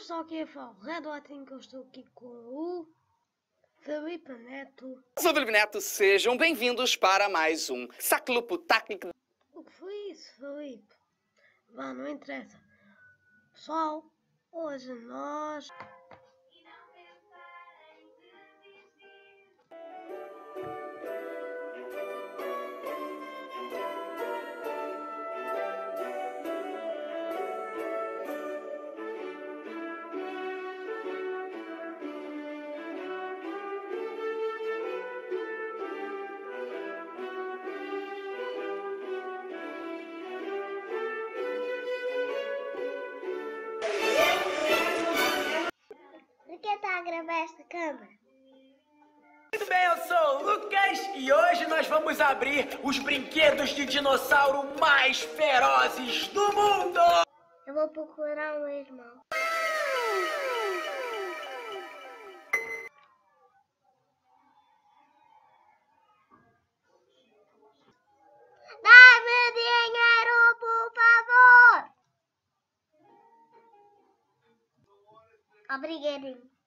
estou aqui falar o Red Latin, que eu estou aqui com o Felipe Neto. Sou Felipe Neto, sejam bem-vindos para mais um Saclupo Tácnico. O que foi isso, Felipe? Vá, não interessa. Pessoal, hoje nós... A gravar esta câmera? Muito bem, eu sou o Lucas e hoje nós vamos abrir os brinquedos de dinossauro mais ferozes do mundo! Eu vou procurar o meu irmão. Dá-me dinheiro, por favor! Obrigadinho.